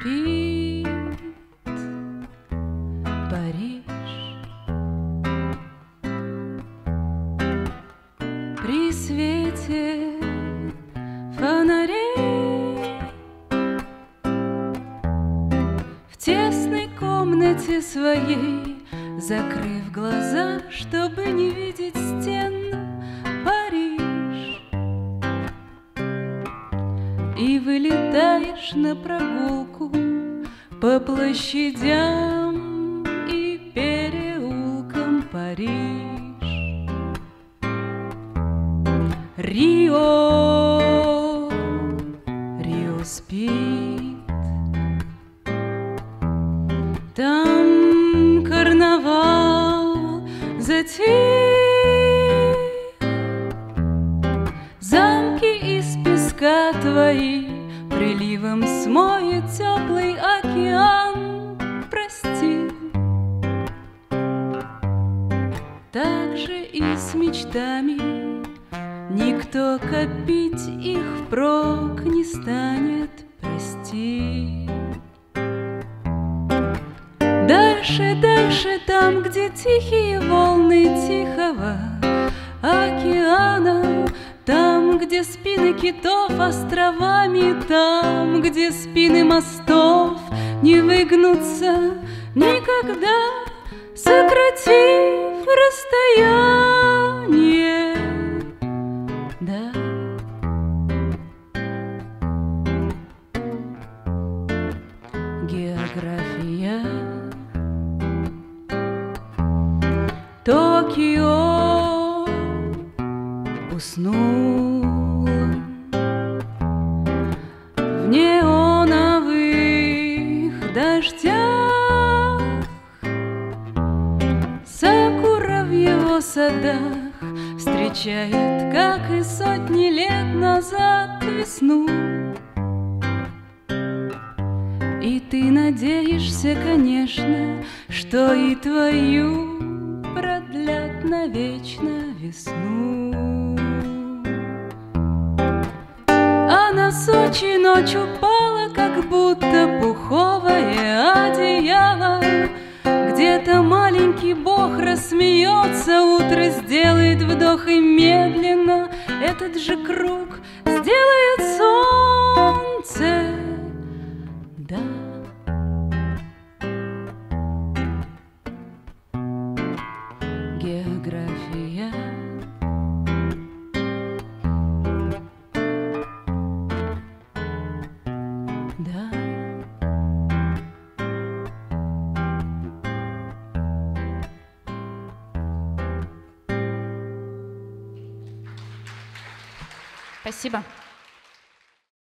спит Париж. При свете фонарей В тесной комнате своей Закрыв глаза, чтобы не видеть вылетаешь на прогулку По площадям и переулкам Париж Рио, Рио спит. Там карнавал затих. Замки из песка твои Приливом смоет теплый океан. Прости. Так же и с мечтами Никто копить их впрок не станет, прости. Дальше, дальше, там, где тихие волны тихого океана, Там, где спины китов островами, Там, где спины мостов не выгнутся никогда, Сократив расстояние. география. Токио уснул В неоновых дождях Сакура в его садах Встречает, как и сотни лет назад, весну и ты надеешься, конечно, что и твою продлят навечно весну. На Сочи ночь упала, как будто пуховое одеяло. Где-то маленький бог рассмеется, утро сделает вдох и медленно этот же круг Спасибо.